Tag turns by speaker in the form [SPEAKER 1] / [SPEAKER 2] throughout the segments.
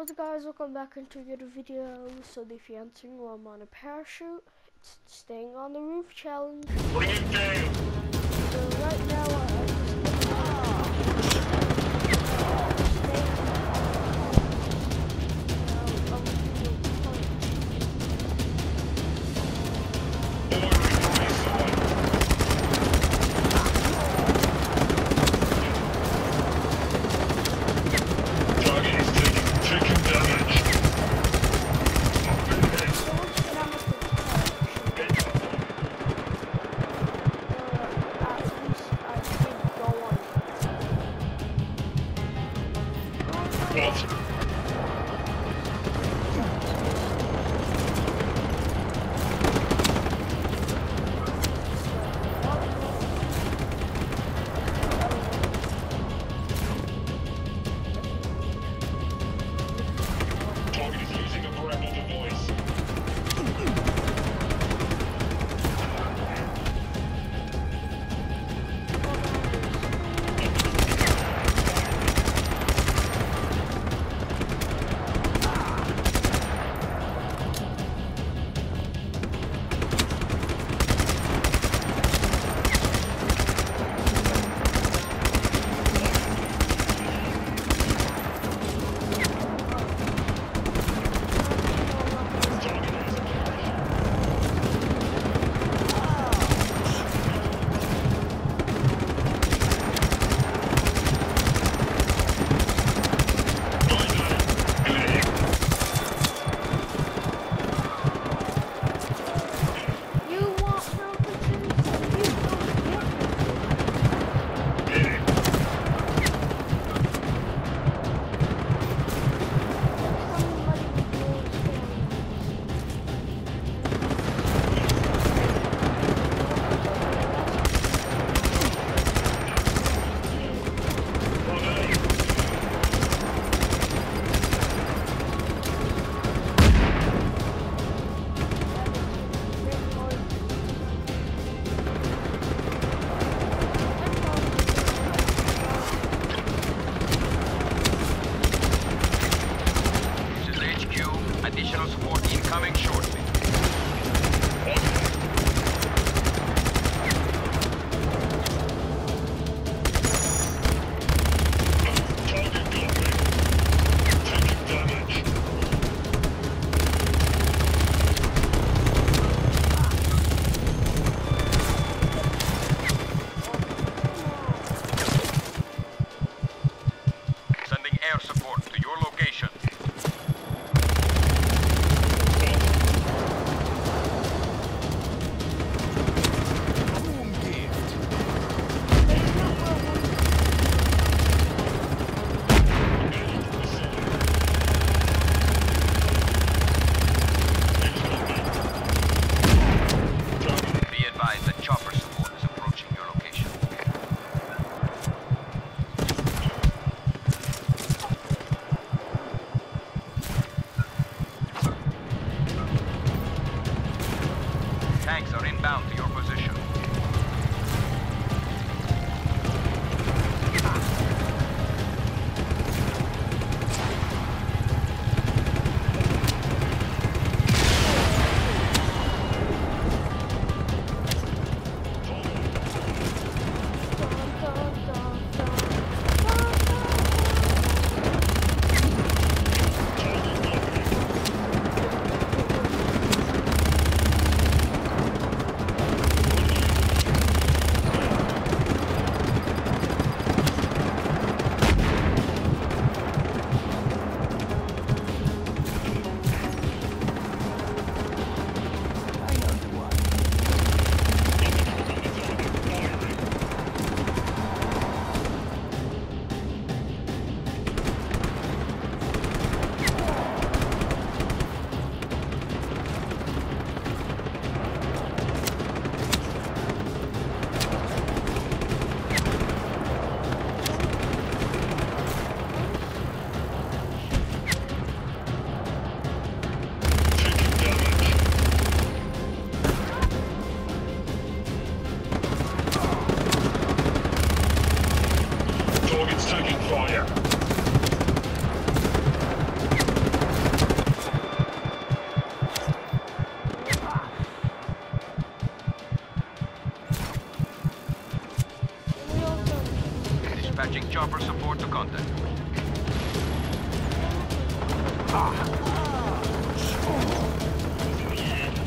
[SPEAKER 1] What's up guys, welcome back into another video. So if you're answering well, I'm on a parachute. It's staying on the roof challenge.
[SPEAKER 2] Bring it down.
[SPEAKER 1] So right now
[SPEAKER 3] air support to your location. bounty fire.
[SPEAKER 2] Dispatching chopper. Ah.
[SPEAKER 1] Oh.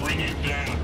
[SPEAKER 2] Bring it
[SPEAKER 1] down.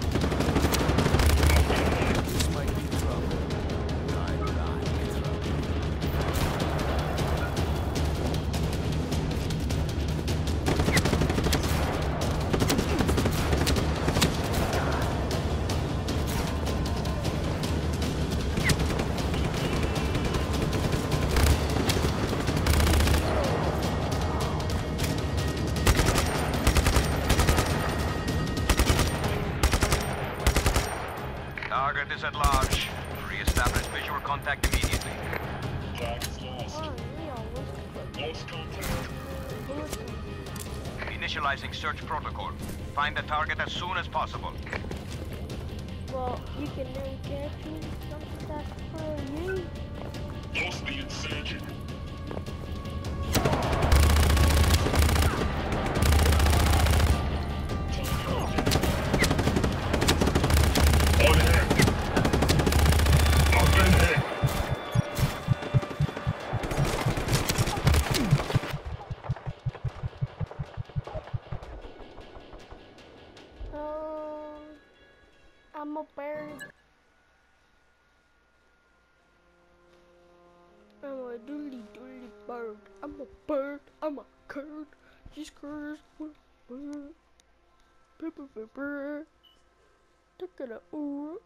[SPEAKER 3] Initializing search protocol. Find the target as soon as possible.
[SPEAKER 1] Well, you can then get you something that's for you.
[SPEAKER 2] Lost the insurgent.
[SPEAKER 1] A bird. I'm a doodly doodly bird. I'm a bird. I'm a curd. Just curds. Bird. Pepper. Look at it. Ooh.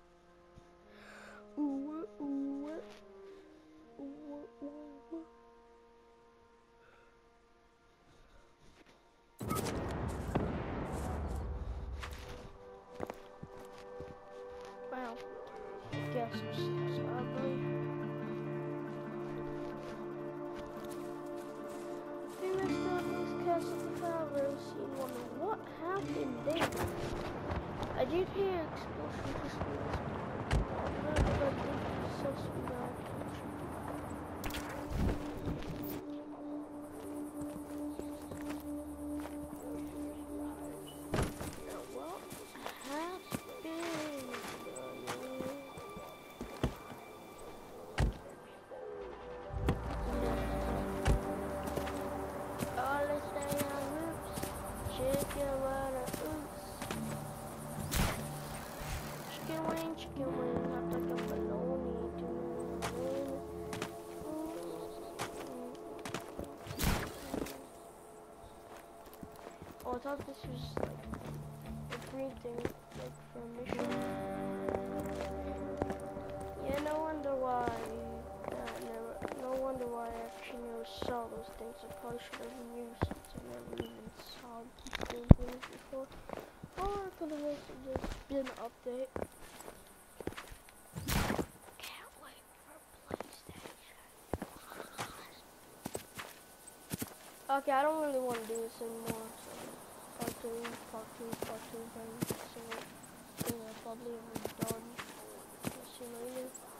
[SPEAKER 1] Ooh. Ooh. Ooh. Ooh. Did hear explosion Chicken wing, chicken wing, hot like a bologna. Oh, I thought this was Okay, I don't really want to do this anymore. So part two, part two, part two, thing. So, yeah, probably done. See you later.